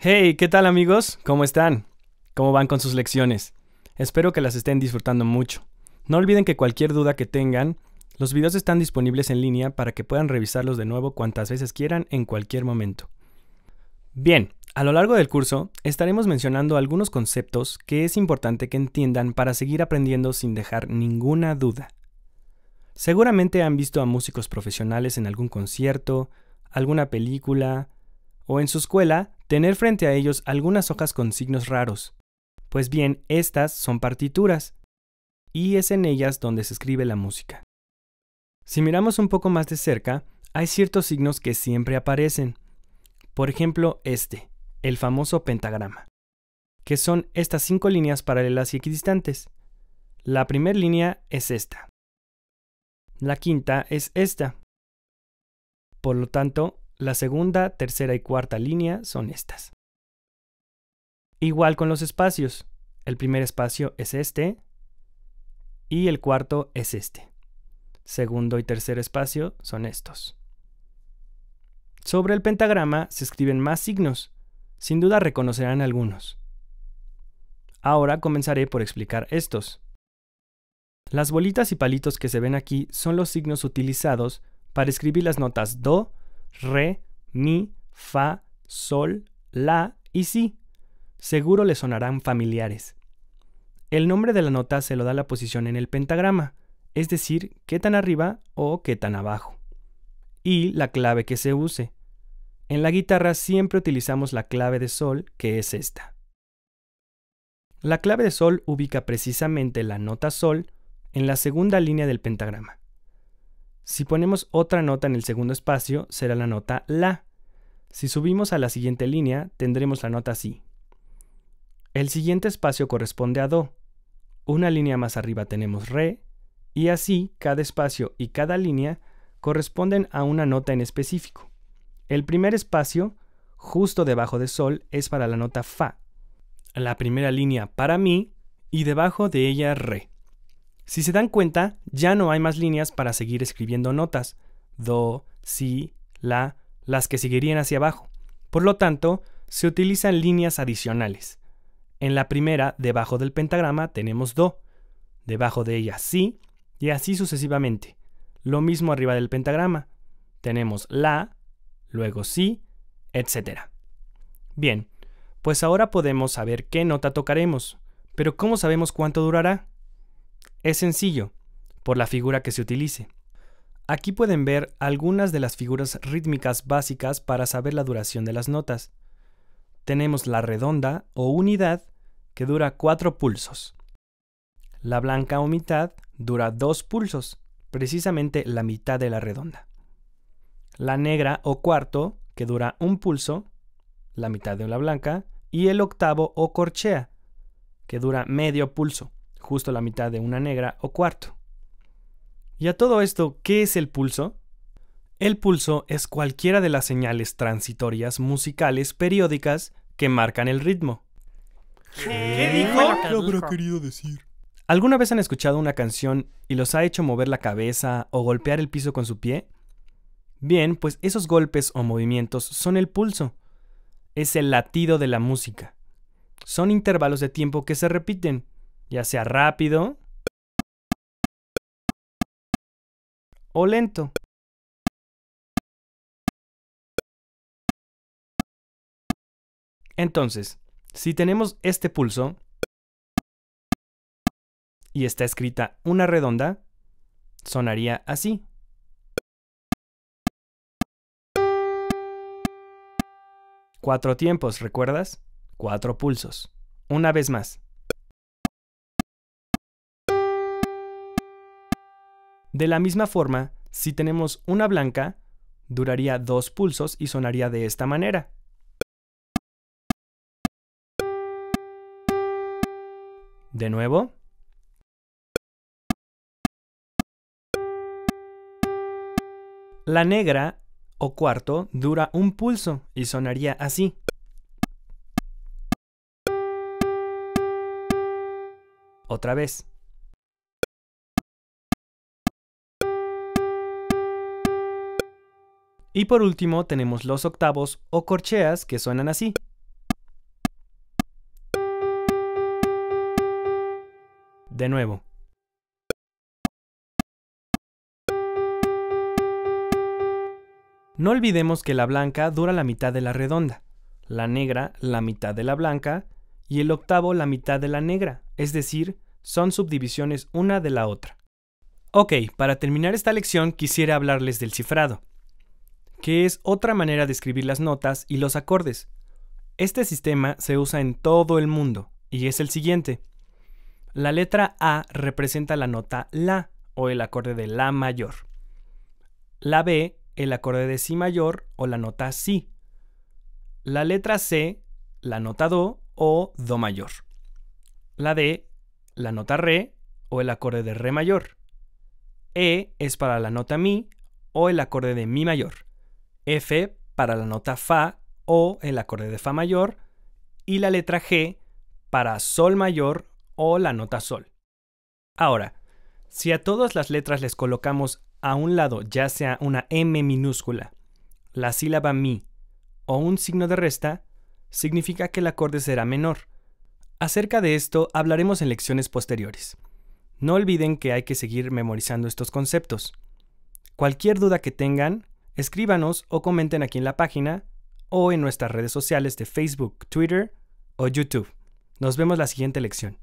Hey, ¿qué tal amigos? ¿Cómo están? ¿Cómo van con sus lecciones? Espero que las estén disfrutando mucho. No olviden que cualquier duda que tengan, los videos están disponibles en línea para que puedan revisarlos de nuevo cuantas veces quieran en cualquier momento. Bien, a lo largo del curso estaremos mencionando algunos conceptos que es importante que entiendan para seguir aprendiendo sin dejar ninguna duda. Seguramente han visto a músicos profesionales en algún concierto, alguna película, o en su escuela tener frente a ellos algunas hojas con signos raros. Pues bien, estas son partituras, y es en ellas donde se escribe la música. Si miramos un poco más de cerca, hay ciertos signos que siempre aparecen. Por ejemplo, este, el famoso pentagrama, que son estas cinco líneas paralelas y equidistantes. La primera línea es esta. La quinta es esta. Por lo tanto, la segunda, tercera y cuarta línea son estas. Igual con los espacios. El primer espacio es este y el cuarto es este. Segundo y tercer espacio son estos. Sobre el pentagrama se escriben más signos. Sin duda reconocerán algunos. Ahora comenzaré por explicar estos. Las bolitas y palitos que se ven aquí son los signos utilizados para escribir las notas Do, re, mi, fa, sol, la y si. Seguro le sonarán familiares. El nombre de la nota se lo da la posición en el pentagrama, es decir, qué tan arriba o qué tan abajo. Y la clave que se use. En la guitarra siempre utilizamos la clave de sol, que es esta. La clave de sol ubica precisamente la nota sol en la segunda línea del pentagrama. Si ponemos otra nota en el segundo espacio, será la nota La. Si subimos a la siguiente línea, tendremos la nota Si. El siguiente espacio corresponde a Do. Una línea más arriba tenemos Re, y así cada espacio y cada línea corresponden a una nota en específico. El primer espacio, justo debajo de Sol, es para la nota Fa. La primera línea para Mi y debajo de ella Re. Si se dan cuenta, ya no hay más líneas para seguir escribiendo notas. Do, si, la, las que seguirían hacia abajo. Por lo tanto, se utilizan líneas adicionales. En la primera, debajo del pentagrama, tenemos Do. Debajo de ella, si, y así sucesivamente. Lo mismo arriba del pentagrama. Tenemos La, luego Si, etc. Bien, pues ahora podemos saber qué nota tocaremos. Pero ¿cómo sabemos cuánto durará? Es sencillo, por la figura que se utilice. Aquí pueden ver algunas de las figuras rítmicas básicas para saber la duración de las notas. Tenemos la redonda o unidad que dura 4 pulsos. La blanca o mitad dura 2 pulsos, precisamente la mitad de la redonda. La negra o cuarto que dura un pulso, la mitad de la blanca, y el octavo o corchea que dura medio pulso justo la mitad de una negra o cuarto. Y a todo esto, ¿qué es el pulso? El pulso es cualquiera de las señales transitorias musicales periódicas que marcan el ritmo. ¿Qué dijo? ¿Qué habrá querido decir? ¿Alguna vez han escuchado una canción y los ha hecho mover la cabeza o golpear el piso con su pie? Bien, pues esos golpes o movimientos son el pulso. Es el latido de la música. Son intervalos de tiempo que se repiten ya sea rápido o lento. Entonces, si tenemos este pulso y está escrita una redonda, sonaría así. Cuatro tiempos, ¿recuerdas? Cuatro pulsos. Una vez más. De la misma forma, si tenemos una blanca, duraría dos pulsos y sonaría de esta manera. De nuevo. La negra o cuarto dura un pulso y sonaría así. Otra vez. Y por último tenemos los octavos o corcheas que suenan así. De nuevo. No olvidemos que la blanca dura la mitad de la redonda, la negra la mitad de la blanca y el octavo la mitad de la negra, es decir, son subdivisiones una de la otra. Ok, para terminar esta lección quisiera hablarles del cifrado que es otra manera de escribir las notas y los acordes. Este sistema se usa en todo el mundo y es el siguiente. La letra A representa la nota La o el acorde de La mayor. La B el acorde de Si mayor o la nota Si. La letra C, la nota Do o Do mayor. La D, la nota Re o el acorde de Re mayor. E es para la nota Mi o el acorde de Mi mayor. F para la nota Fa o el acorde de Fa mayor. Y la letra G para Sol mayor o la nota Sol. Ahora, si a todas las letras les colocamos a un lado ya sea una M minúscula, la sílaba mi o un signo de resta, significa que el acorde será menor. Acerca de esto hablaremos en lecciones posteriores. No olviden que hay que seguir memorizando estos conceptos. Cualquier duda que tengan, escríbanos o comenten aquí en la página o en nuestras redes sociales de Facebook, Twitter o YouTube. Nos vemos la siguiente lección.